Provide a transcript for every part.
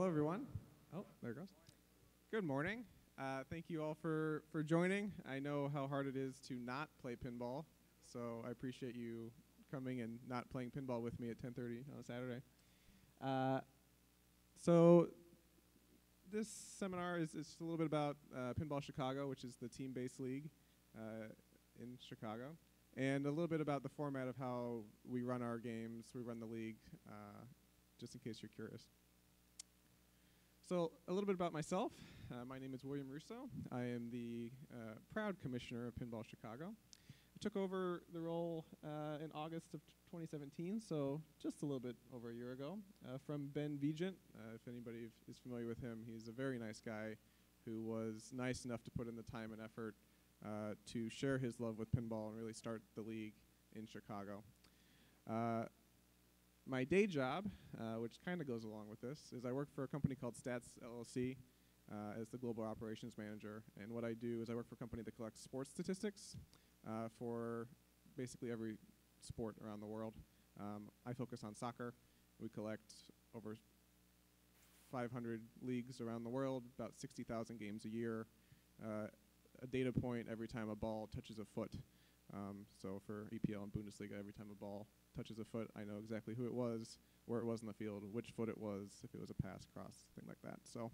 Hello, everyone. Oh, there it goes. Good morning. Uh, thank you all for, for joining. I know how hard it is to not play pinball, so I appreciate you coming and not playing pinball with me at 10:30 on a Saturday. Uh, so this seminar is, is just a little bit about uh, Pinball Chicago, which is the team-based league uh, in Chicago, and a little bit about the format of how we run our games, we run the league, uh, just in case you're curious. So, a little bit about myself. Uh, my name is William Russo. I am the uh, proud commissioner of Pinball Chicago. I took over the role uh, in August of 2017, so just a little bit over a year ago, uh, from Ben Vigent. Uh, if anybody is familiar with him, he's a very nice guy who was nice enough to put in the time and effort uh, to share his love with pinball and really start the league in Chicago. My day job, uh, which kind of goes along with this, is I work for a company called Stats LLC uh, as the global operations manager. And what I do is I work for a company that collects sports statistics uh, for basically every sport around the world. Um, I focus on soccer. We collect over 500 leagues around the world, about 60,000 games a year, uh, a data point every time a ball touches a foot. Um, so for EPL and Bundesliga, every time a ball touches a foot, I know exactly who it was, where it was in the field, which foot it was, if it was a pass, cross, thing like that. So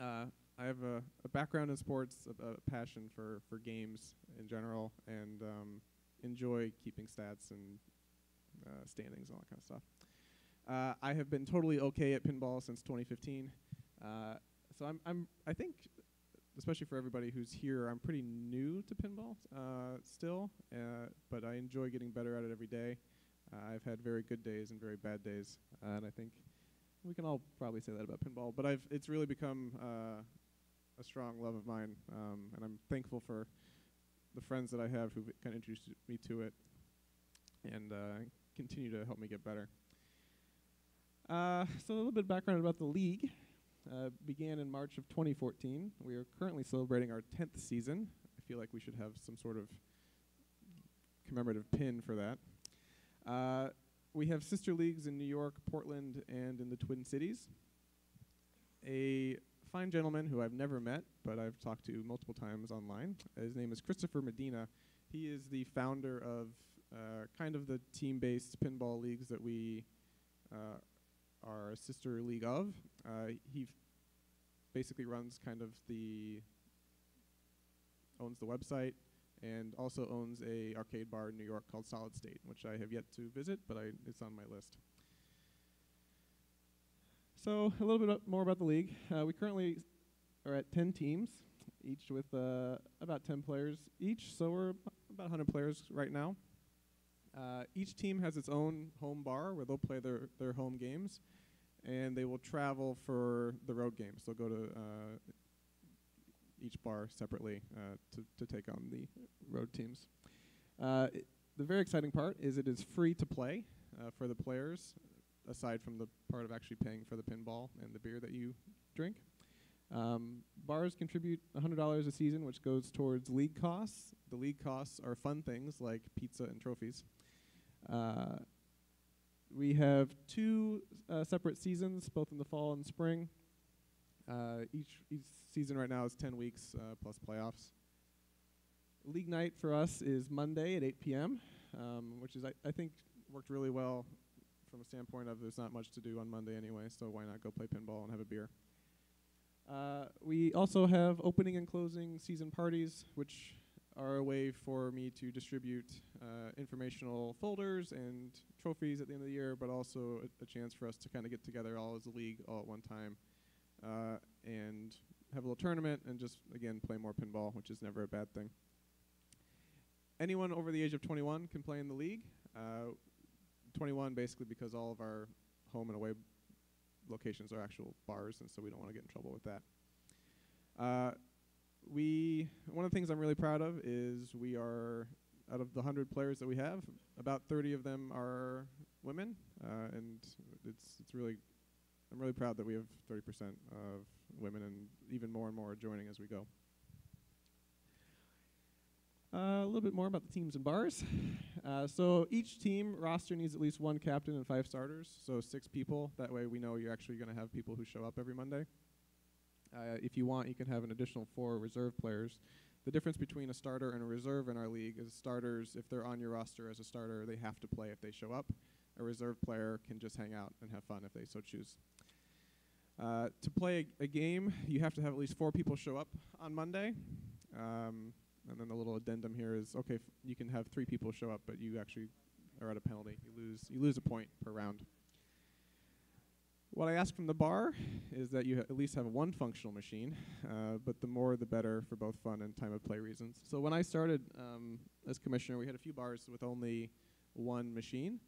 uh, I have a, a background in sports, a, a passion for, for games in general, and um, enjoy keeping stats and uh, standings and all that kind of stuff. Uh, I have been totally okay at pinball since 2015. Uh, so I'm, I'm, I think, especially for everybody who's here, I'm pretty new to pinball uh, still, uh, but I enjoy getting better at it every day. Uh, I've had very good days and very bad days, and I think we can all probably say that about pinball. But I've it's really become uh, a strong love of mine, um, and I'm thankful for the friends that I have who've kind of introduced me to it, and uh, continue to help me get better. Uh, so a little bit of background about the league. Uh, began in March of 2014. We are currently celebrating our 10th season. I feel like we should have some sort of commemorative pin for that. Uh, we have sister leagues in New York, Portland, and in the Twin Cities. A fine gentleman who I've never met, but I've talked to multiple times online. His name is Christopher Medina. He is the founder of uh, kind of the team-based pinball leagues that we uh, are a sister league of. Uh, he basically runs kind of the owns the website and also owns a arcade bar in New York called Solid State, which I have yet to visit, but I, it's on my list. So a little bit more about the league. Uh, we currently are at 10 teams, each with uh, about 10 players each. So we're ab- about 100 players right now. Uh, each team has its own home bar where they'll play their, their home games, and they will travel for the road games. They'll go to uh, each bar separately uh, to, to take on the road teams. Uh, the very exciting part is it is free to play uh, for the players, aside from the part of actually paying for the pinball and the beer that you drink. Um, bars contribute $100 a season, which goes towards league costs. The league costs are fun things like pizza and trophies. We have two uh, separate seasons, both in the fall and spring. Uh, each each season right now is 10 weeks uh, plus playoffs. League night for us is Monday at 8 p.m., um, which is I, I think worked really well from a standpoint of there's not much to do on Monday anyway, so why not go play pinball and have a beer? Uh, we also have opening and closing season parties, which are a way for me to distribute uh, informational folders and trophies at the end of the year, but also a, a chance for us to kind of get together all as a league all at one time uh, and have a little tournament and just, again, play more pinball, which is never a bad thing. Anyone over the age of 21 can play in the league. Uh, 21 basically because all of our home and away locations are actual bars, and so we don't want to get in trouble with that. Uh, we one of the things I'm really proud of is we are out of the 100 players that we have, about 30 of them are women, uh, and it's it's really I'm really proud that we have 30% of women, and even more and more are joining as we go. Uh, a little bit more about the teams and bars. Uh, so each team roster needs at least one captain and five starters, so six people. That way we know you're actually going to have people who show up every Monday. Uh, if you want, you can have an additional four reserve players. The difference between a starter and a reserve in our league is starters, if they're on your roster as a starter, they have to play if they show up. A reserve player can just hang out and have fun if they so choose. Uh, to play a, a, game, you have to have at least four people show up on Monday. Um, and then the little addendum here is okay, you can have three people show up, but you actually are at a penalty. You lose, you lose a point per round. What I ask from the bar is that you at least have one functional machine, uh, but the more the better for both fun and time of play reasons. So when I started um, as commissioner, we had a few bars with only one machine,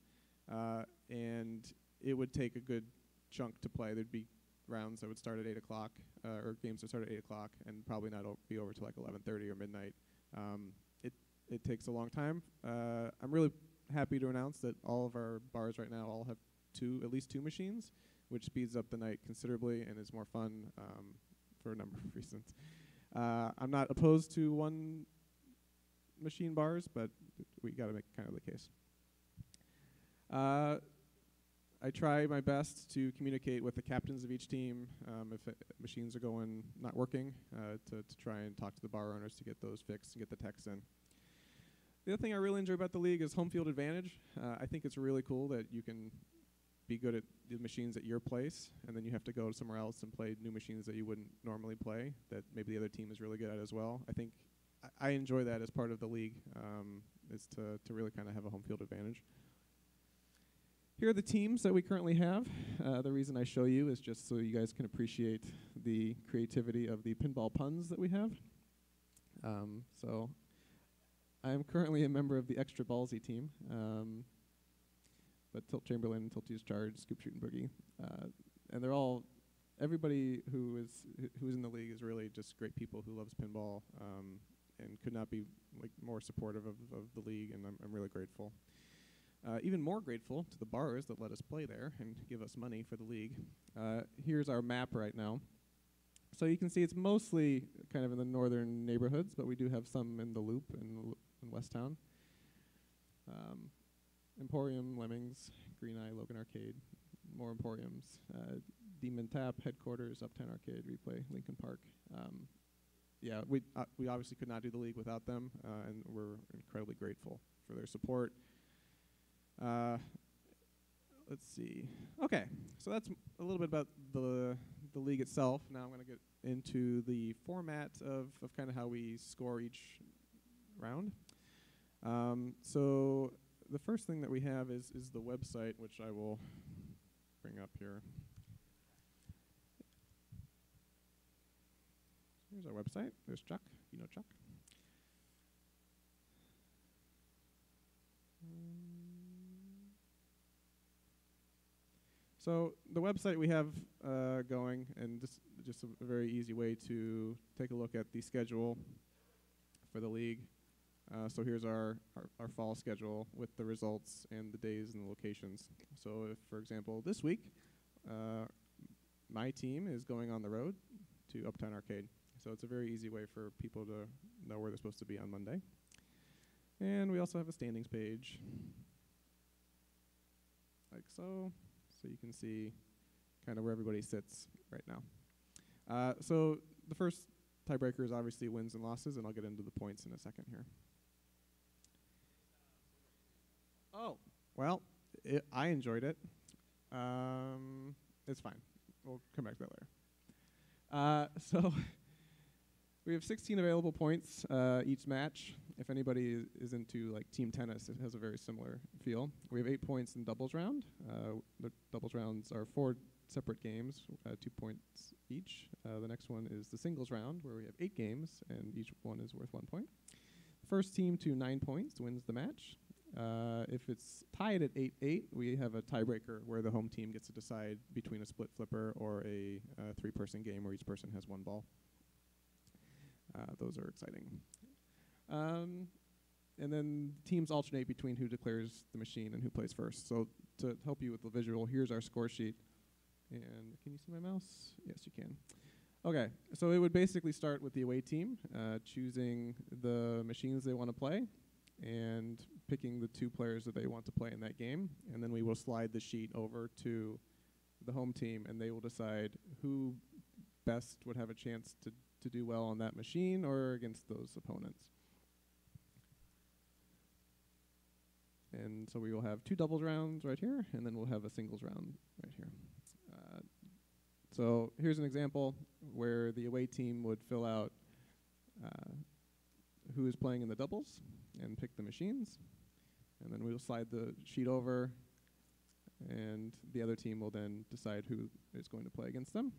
uh, and it would take a good chunk to play. There'd be rounds that would start at 8 o'clock, uh, or games that start at 8 o'clock, and probably not be over till like 11.30 or midnight. Um, it, it takes a long time. Uh, I'm really happy to announce that all of our bars right now all have two, at least two machines, which speeds up the night considerably and is more fun um, for a number of reasons. Uh, I'm not opposed to one machine bars, but we got to make kind of the case. Uh, I try my best to communicate with the captains of each team um, if uh, machines are going not working uh, to, to try and talk to the bar owners to get those fixed and get the techs in. The other thing I really enjoy about the league is home field advantage. Uh, I think it's really cool that you can be good at the machines at your place, and then you have to go somewhere else and play new machines that you wouldn't normally play that maybe the other team is really good at as well. I think I, I enjoy that as part of the league, um, is to, to really kind of have a home field advantage. Here are the teams that we currently have. Uh, the reason I show you is just so you guys can appreciate the creativity of the pinball puns that we have. Um, so I am currently a member of the Extra Ballsy team. Um, but Tilt Chamberlain, Tilty's Charge, Scoop Shoot and Boogie. Uh, and they're all, everybody who is who's in the league is really just great people who loves pinball um, and could not be like more supportive of, of the league, and I'm, I'm really grateful. Uh, even more grateful to the bars that let us play there and give us money for the league. Uh, here's our map right now. So you can see it's mostly kind of in the northern neighborhoods, but we do have some in the Loop in, in West Town. Um, Emporium, Lemmings, Green Eye, Logan Arcade, more Emporiums. Uh, Demon Tap, Headquarters, Uptown Arcade, Replay, Lincoln Park. Um, yeah, we uh, we obviously could not do the league without them, uh, and we're incredibly grateful for their support uh, let's see. Okay, so that's a little bit about the the league itself. Now I'm going to get into the format of, of kind of how we score each round. Um, so the first thing that we have is is the website, which I will bring up here. Here's our website. There's Chuck. You know Chuck. So the website we have uh, going, and just just a, a, very easy way to take a look at the schedule for the league. Uh, so here's our, our, our fall schedule with the results and the days and the locations. So if, for example, this week, uh, my team is going on the road to Uptown Arcade. So it's a very easy way for people to know where they're supposed to be on Monday. And we also have a standings page, like so so you can see kind of where everybody sits right now. Uh, so the first tiebreaker is obviously wins and losses, and I'll get into the points in a second here. Oh, well, it, I enjoyed it. Um, it's fine. We'll come back to that later. Uh, so we have 16 available points uh, each match. If anybody is, into like team tennis, it has a very similar feel. We have eight points in doubles round. Uh, the doubles rounds are four separate games, uh, two points each. Uh, the next one is the singles round, where we have eight games, and each one is worth one point. First team to nine points wins the match. Uh, if it's tied at 8-8, we have a tiebreaker where the home team gets to decide between a split flipper or a uh, three-person game where each person has one ball. Uh, those are exciting. Um, and then teams alternate between who declares the machine and who plays first. So to help you with the visual, here's our score sheet. And can you see my mouse? Yes, you can. Okay, so it would basically start with the away team uh, choosing the machines they want to play and picking the two players that they want to play in that game, and then we will slide the sheet over to the home team, and they will decide who best would have a chance to, to do well on that machine or against those opponents. And so we will have two doubles rounds right here, and then we'll have a singles round right here. Uh, so here's an example where the away team would fill out uh, who is playing in the doubles and pick the machines. And then we'll slide the sheet over, and the other team will then decide who is going to play against them.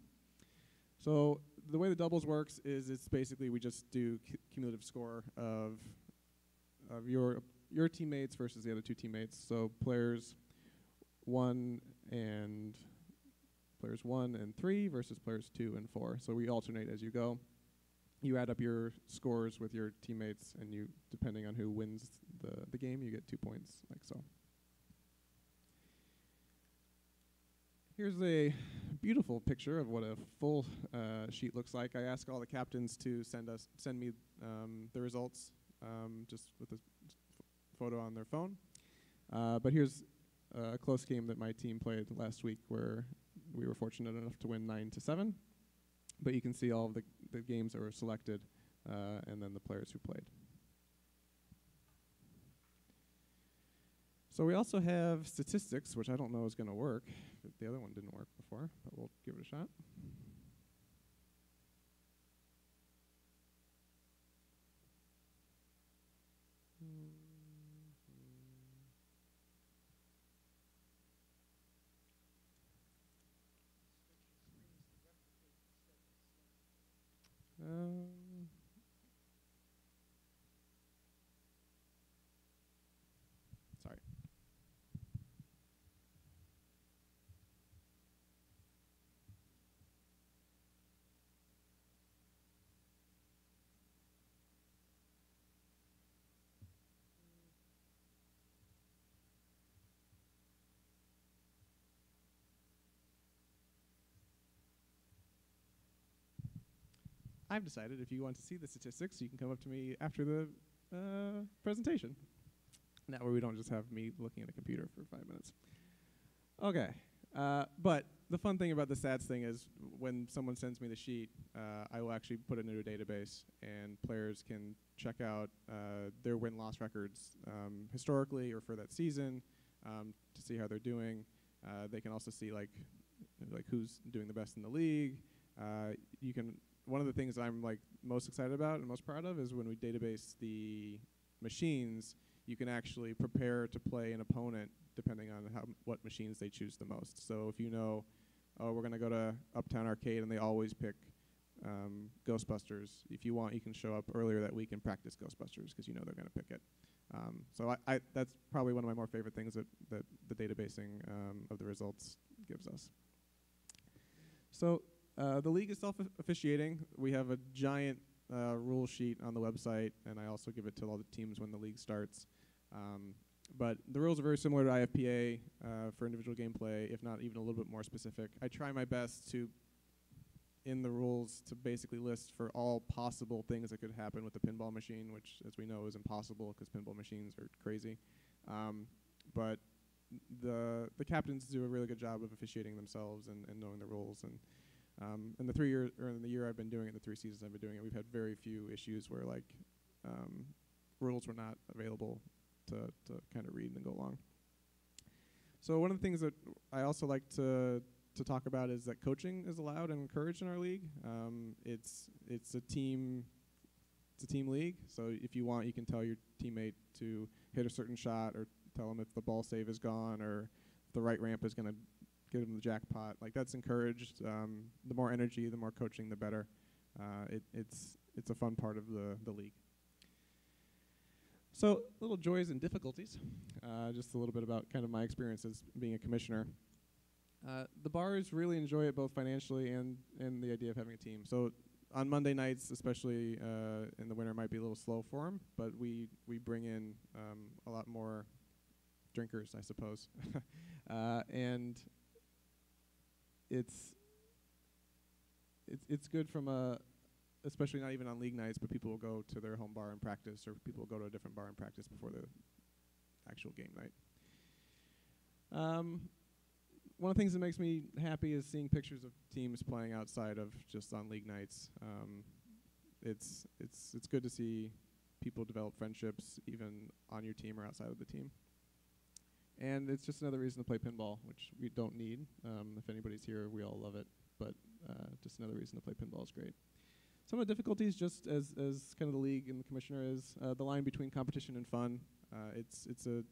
So the way the doubles works is it's basically we just do cumulative score of of your your teammates versus the other two teammates. So players one and players one and three versus players two and four. So we alternate as you go. You add up your scores with your teammates, and you, depending on who wins the, the game, you get two points, like so. Here's a beautiful picture of what a full uh, sheet looks like. I ask all the captains to send us send me um, the results um, just with a photo on their phone. Uh, but here's a close game that my team played last week where we were fortunate enough to win 9 to 7. But you can see all of the, the games that were selected uh, and then the players who played. So we also have statistics, which I don't know is going to work. The other one didn't work before, but we'll give it a shot. I've decided if you want to see the statistics, you can come up to me after the uh, presentation. That way we don't just have me looking at a computer for five minutes. Okay, uh, but the fun thing about the stats thing is when someone sends me the sheet, uh, I will actually put it into a database, and players can check out uh, their win-loss records um, historically or for that season um, to see how they're doing. Uh, they can also see like like who's doing the best in the league. Uh, you can one of the things I'm like most excited about and most proud of is when we database the machines, you can actually prepare to play an opponent depending on how what machines they choose the most. So if you know, oh, we're going to go to Uptown Arcade and they always pick um, Ghostbusters. If you want, you can show up earlier that week and practice Ghostbusters because you know they're going to pick it. Um, so I, I, that's probably one of my more favorite things that, that the databasing um, of the results gives us. So uh, the league is self-officiating. We have a giant uh, rule sheet on the website, and I also give it to all the teams when the league starts. Um, but the rules are very similar to IFPA uh, for individual gameplay, if not even a little bit more specific. I try my best to, in the rules, to basically list for all possible things that could happen with the pinball machine, which, as we know, is impossible because pinball machines are crazy. Um, but the the captains do a really good job of officiating themselves and, and knowing the rules and um, in the three years, or in the year I've been doing it, the three seasons I've been doing it, we've had very few issues where like um, rules were not available to to kind of read and go along. So one of the things that I also like to to talk about is that coaching is allowed and encouraged in our league. Um, it's it's a team it's a team league. So if you want, you can tell your teammate to hit a certain shot, or tell them if the ball save is gone, or the right ramp is going to get them the jackpot. Like that's encouraged. Um, the more energy, the more coaching, the better. Uh, it, it's it's a fun part of the the league. So little joys and difficulties. Uh, just a little bit about kind of my experiences being a commissioner. Uh, the bars really enjoy it both financially and and the idea of having a team. So on Monday nights, especially uh, in the winter, might be a little slow for them, but we we bring in um, a lot more drinkers, I suppose, uh, and it's it's it's good from a especially not even on league nights, but people will go to their home bar and practice, or people will go to a different bar and practice before the actual game night. Um, one of the things that makes me happy is seeing pictures of teams playing outside of just on league nights. Um, it's it's it's good to see people develop friendships even on your team or outside of the team. And it's just another reason to play pinball, which we don't need. Um, if anybody's here, we all love it, but uh, just another reason to play pinball is great. Some of the difficulties, just as as kind of the league and the commissioner is uh, the line between competition and fun. Uh, it's it's a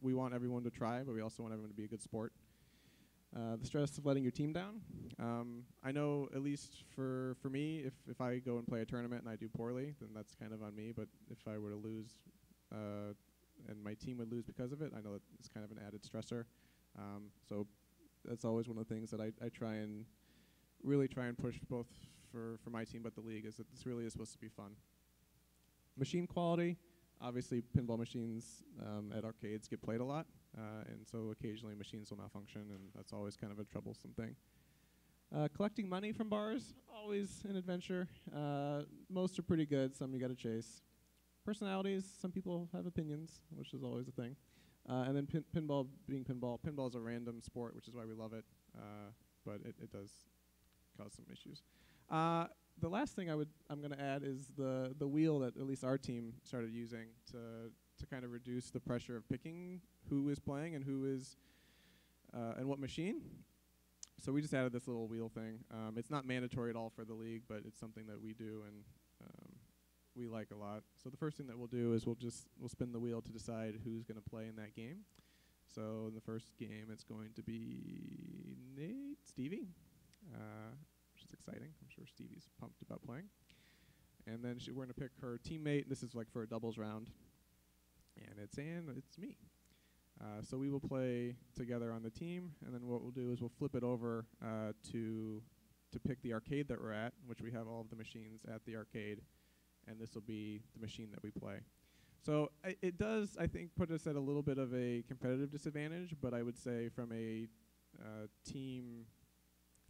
we want everyone to try, but we also want everyone to be a good sport. Uh, the stress of letting your team down. Um, I know, at least for for me, if if I go and play a tournament and I do poorly, then that's kind of on me. But if I were to lose, uh, and my team would lose because of it, I know that it's kind of an added stressor. Um, so that's always one of the things that I, I try and really try and push both for for my team, but the league is that this really is supposed to be fun. Machine quality. Obviously, pinball machines um, at arcades get played a lot. Uh, and so occasionally machines will malfunction, and that's always kind of a troublesome thing. Uh, collecting money from bars, always an adventure. Uh, most are pretty good, some you got to chase. Personalities, some people have opinions, which is always a thing. Uh, and then pin pinball being pinball. Pinball is a random sport, which is why we love it, uh, but it, it does cause some issues. Uh, the last thing I would I'm going to add is the the wheel that at least our team started using to to kind of reduce the pressure of picking who is playing and who is uh, and what machine. So we just added this little wheel thing. Um, it's not mandatory at all for the league, but it's something that we do and we like a lot. So the first thing that we'll do is we'll just we'll spin the wheel to decide who's going to play in that game. So in the first game, it's going to be Nate Stevie, uh, which is exciting. I'm sure Stevie's pumped about playing. And then we're going to pick her teammate. This is like for a doubles round and it's Anne, it's me. Uh, so we will play together on the team, and then what we'll do is we'll flip it over uh, to to pick the arcade that we're at, which we have all of the machines at the arcade, and this will be the machine that we play. So it does, I think, put us at a little bit of a competitive disadvantage, but I would say from a uh, team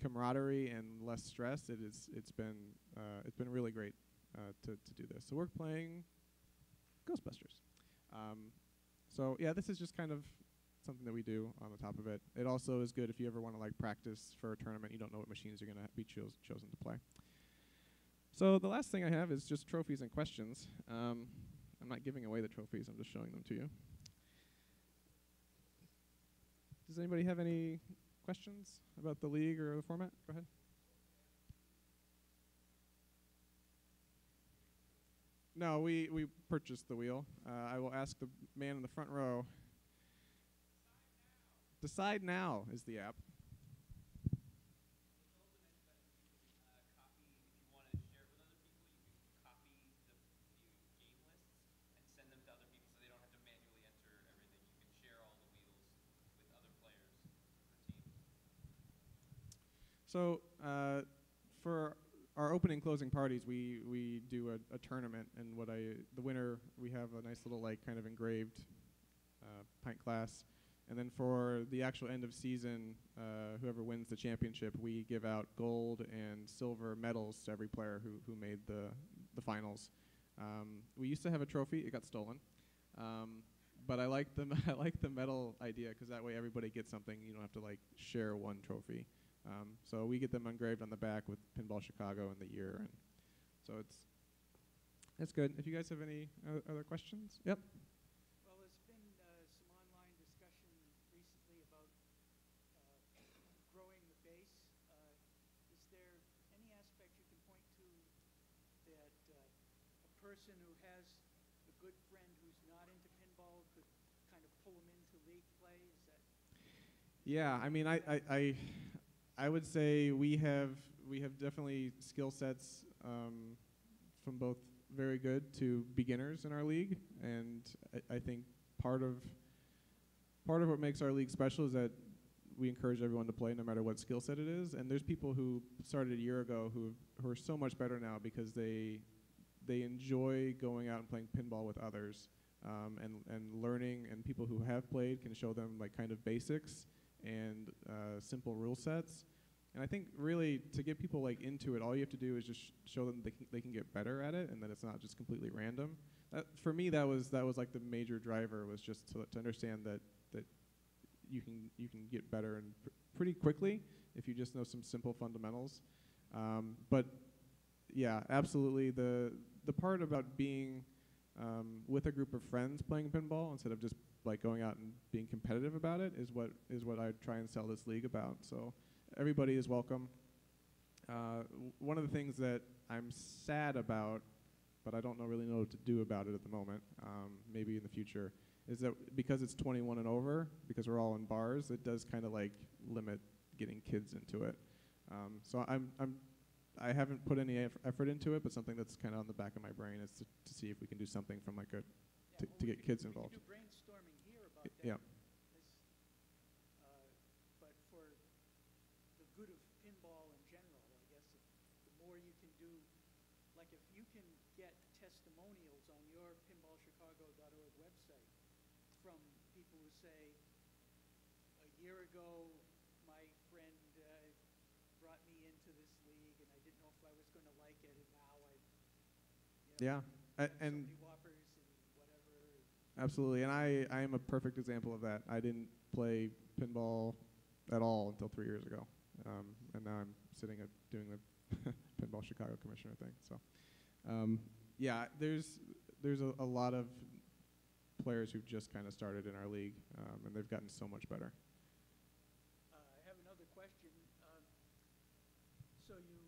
camaraderie and less stress, it is it's been uh, it's been really great uh, to to do this. So we're playing Ghostbusters. Um, so yeah, this is just kind of something that we do on the top of it. It also is good if you ever want to like practice for a tournament. You don't know what machines you're going to be cho chosen to play. So the last thing I have is just trophies and questions. Um, I'm not giving away the trophies. I'm just showing them to you. Does anybody have any questions about the league or the format? Go ahead. No, we, we purchased the wheel. Uh, I will ask the man in the front row. Decide now, is the app. So uh, for our opening closing parties, we we do a, a, tournament, and what I the winner we have a nice little like kind of engraved uh, pint glass, and then for the actual end of season, uh, whoever wins the championship, we give out gold and silver medals to every player who who made the the finals. Um, we used to have a trophy; it got stolen. Um, but I like the I like the medal idea because that way everybody gets something. You don't have to like share one trophy. Um, so we get them engraved on the back with Pinball Chicago and the year, and so it's it's good. If you guys have any uh, other questions, yep. Well, there's been uh, some online discussion recently about uh, growing the base. Uh, is there any aspect you can point to that a person who has a good friend who's not into pinball could kind of pull them into league play? Is that yeah, I mean, I, I, I I would say we have we have definitely skill sets um, from both very good to beginners in our league, and I, I, think part of part of what makes our league special is that we encourage everyone to play no matter what skill set it is. And there's people who started a year ago who who are so much better now because they they enjoy going out and playing pinball with others um, and and learning. And people who have played can show them like kind of basics and uh, simple rule sets. And I think really to get people like into it, all you have to do is just sh- show them they can, they can get better at it, and that it's not just completely random. That, for me, that was that was like the major driver was just to, to understand that that you can you can get better and pr- pretty quickly if you just know some simple fundamentals. Um, but yeah, absolutely the the part about being um, with a group of friends playing pinball instead of just like going out and being competitive about it is what is what I try and sell this league about. So everybody is welcome. Uh, one of the things that I'm sad about, but I don't know really know what to do about it at the moment. Um, maybe in the future is that because it's 21 and over, because we're all in bars, it does kind of like limit getting kids into it. Um, so I'm I'm I haven't put any eff- effort into it, but something that's kind of on the back of my brain is to, to see if we can do something from like a Yeah, to- well, to get kids involved. Yeah. This, but for the good of pinball in general, I guess, the more you can do, like if you can get testimonials on your pinballchicago.org website from people who say, a year ago, my friend uh, brought me into this league, and I didn't know if I was going to like it, and now I, you know, Yeah, a- have so and. Absolutely. And I I am a perfect example of that. I didn't play pinball at all until three years ago, um, and now I'm sitting at doing the pinball Chicago commissioner thing. So um, yeah, there's there's a, a lot of players who've just kind of started in our league, um, and they've gotten so much better. Uh, I have another question. Um, So you,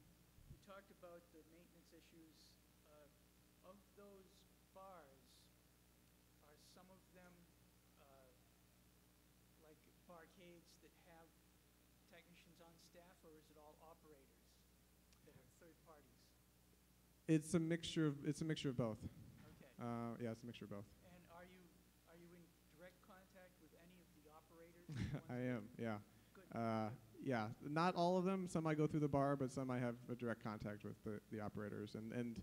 you talked about the maintenance issues. Uh, Of those bars, are some of them uh, like barcades that have technicians on staff, or is it all operators that are third parties? It's a mixture of it's a mixture of both. Okay. Uh, yeah, it's a mixture of both. And are you, are you in direct contact with any of the operators? I am, yeah. Uh, yeah, not all of them. Some I go through the bar, but some I have a direct contact with the, the operators, and and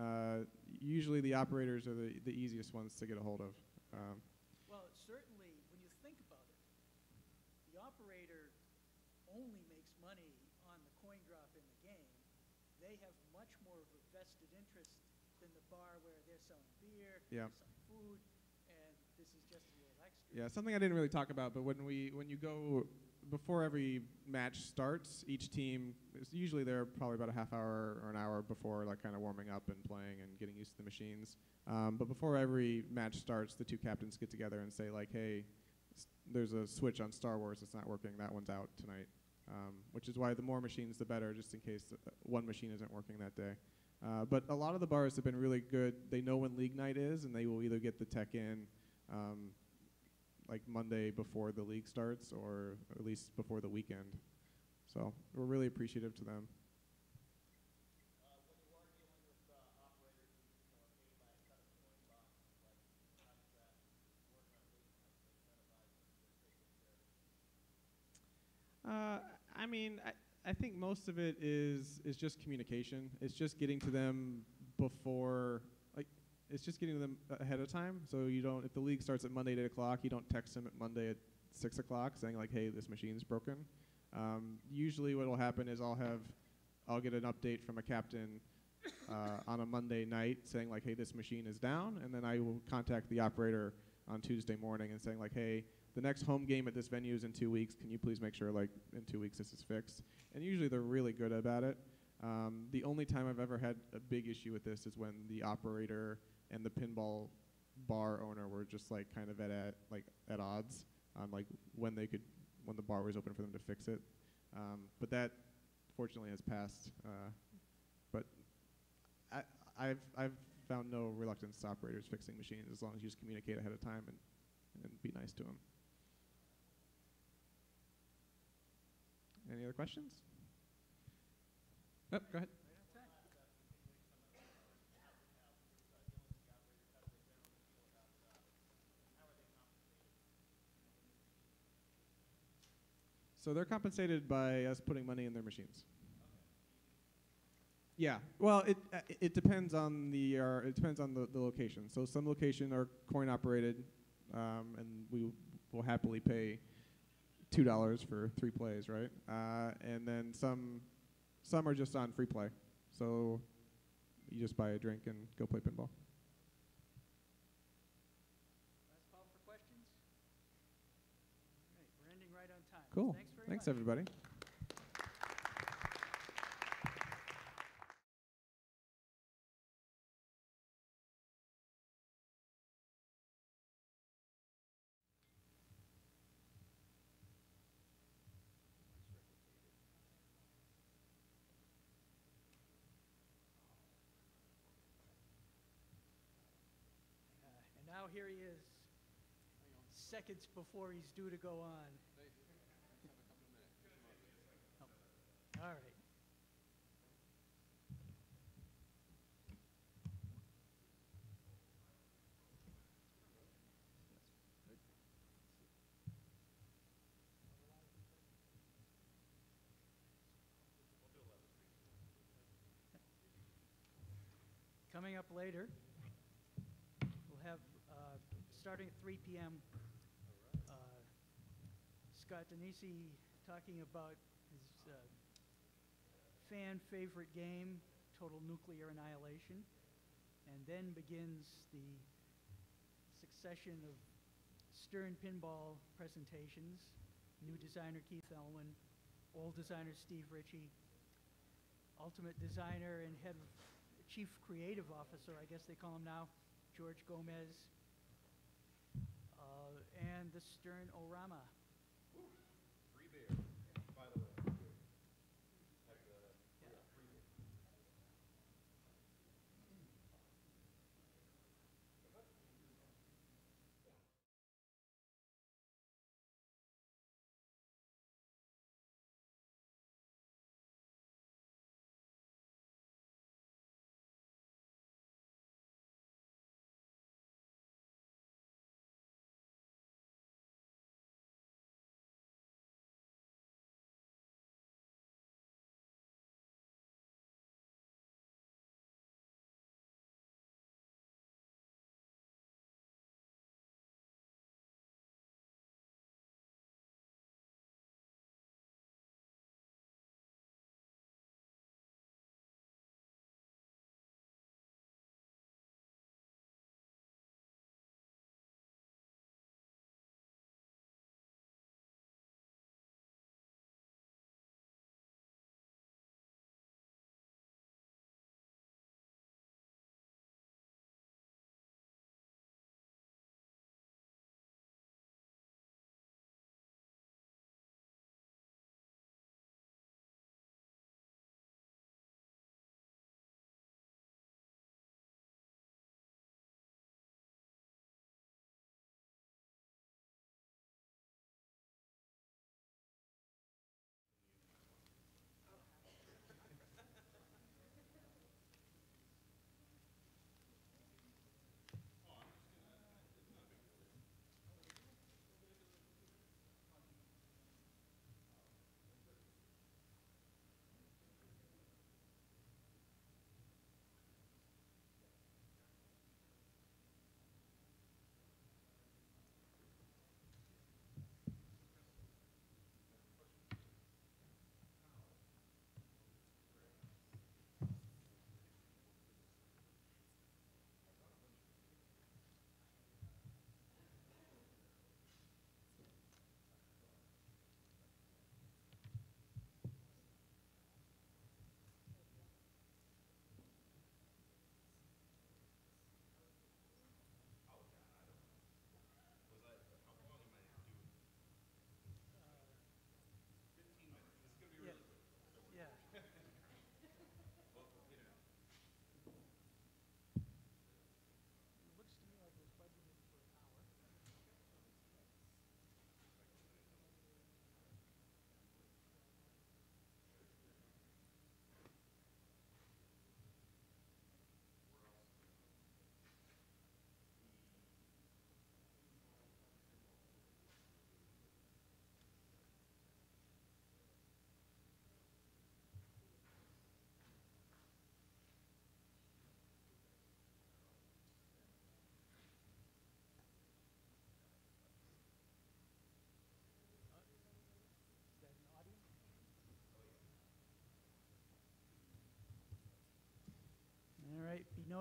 uh, usually the operators are the, the easiest ones to get a hold of. Um, Well, certainly, when you think about it, the operator only makes money on the coin drop in the game. They have much more of a vested interest than the bar where they're selling beer, Yeah. selling food, and this is just a little extra. yeah, something I didn't really talk about, but when we when you go before every match starts, each team is usually there probably about a half hour or an hour before, like kind of warming up and playing and getting used to the machines. Um, but before every match starts, the two captains get together and say like, "Hey, there's a switch on Star Wars that's not working. That one's out tonight." Um, which is why the more machines, the better, just in case uh, one machine isn't working that day. Uh, but a lot of the bars have been really good. They know when league night is, and they will either get the tech in um, like Monday before the league starts, or at least before the weekend. So we're really appreciative to them. Uh, I mean, I, I think most of it is is just communication. It's just getting to them before, like, it's just getting to them ahead of time. So you don't, if the league starts at Monday at eight o'clock, you don't text them at Monday at six o'clock saying like, "Hey, this machine's broken." Um, usually, what will happen is I'll have, I'll get an update from a captain uh, on a Monday night saying like, "Hey, this machine is down," and then I will contact the operator on Tuesday morning and saying like, "Hey, the next home game at this venue is in two weeks. Can you please make sure like in two weeks this is fixed?" And usually they're really good about it. Um, the only time I've ever had a big issue with this is when the operator and the pinball bar owner were just like kind of at, at like at odds on like when they could when the bar was open for them to fix it. Um, but that fortunately has passed. Uh, but I, I've I've found no reluctance to operators fixing machines as long as you just communicate ahead of time and, and be nice to them. Any other questions? Oh, go ahead. So they're compensated by us putting money in their machines. Yeah. Well, it uh, it depends on the uh, it depends on the, the location. So some location are coin operated, um, and we will happily pay two dollars for three plays, right? Uh, and then some some are just on free play, so you just buy a drink and go play pinball. Last call for questions? All right, we're ending right on time. Cool. Thanks Thanks, everybody. Uh, And now here he is, seconds before he's due to go on. Oh, All right. Coming up later, we'll have, uh, starting at 3 p.m., Scott Danesi talking about his uh, fan favorite game, Total Nuclear Annihilation. And then begins the succession of Stern Pinball presentations. New designer Keith Elwin, old designer Steve Ritchie, ultimate designer and head chief creative officer, I guess they call him now, George Gomez, uh, and the Stern Orama.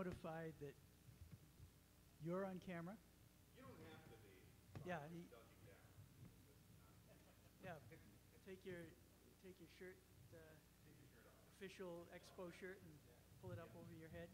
Notified that you're on camera. You don't have to be. Yeah. he- Yeah, take your, take your shirt, uh, official expo shirt and pull it up over your head.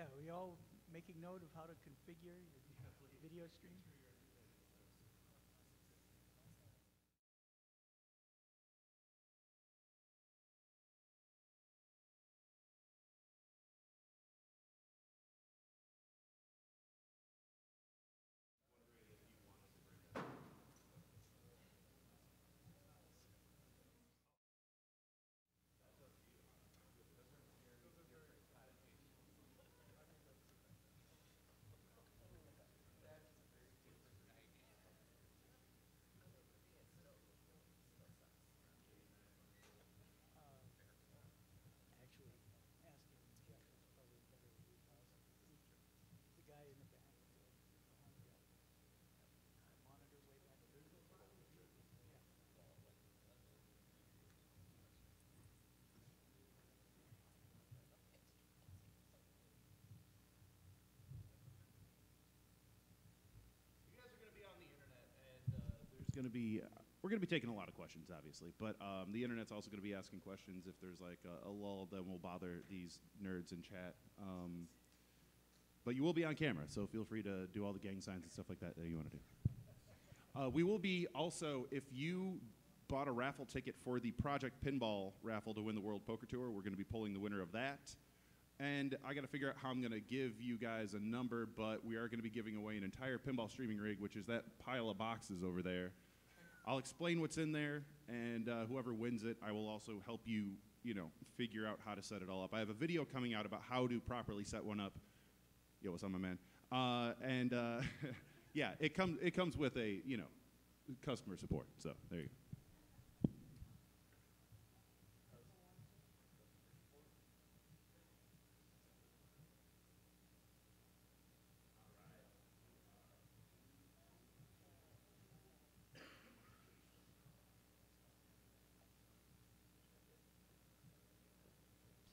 Yeah, we all making note of how to configure your video stream? To be we're going to be taking a lot of questions, obviously, but um, the internet's also going to be asking questions. If there's like a, a lull, then we'll bother these nerds in chat. Um, but you will be on camera, so feel free to do all the gang signs and stuff like that that you want to do. Uh, we will be also, if you bought a raffle ticket for the Project Pinball raffle to win the World Poker Tour, we're going to be pulling the winner of that. And I got to figure out how I'm going to give you guys a number, but we are going to be giving away an entire pinball streaming rig, which is that pile of boxes over there. I'll explain what's in there, and uh, whoever wins it, I will also help you, you know, figure out how to set it all up. I have a video coming out about how to properly set one up. Yo, what's up, my man? Uh, and uh, yeah, it comes it comes with a you know customer support. So there you go.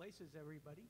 Places, everybody.